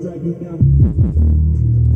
drag you down.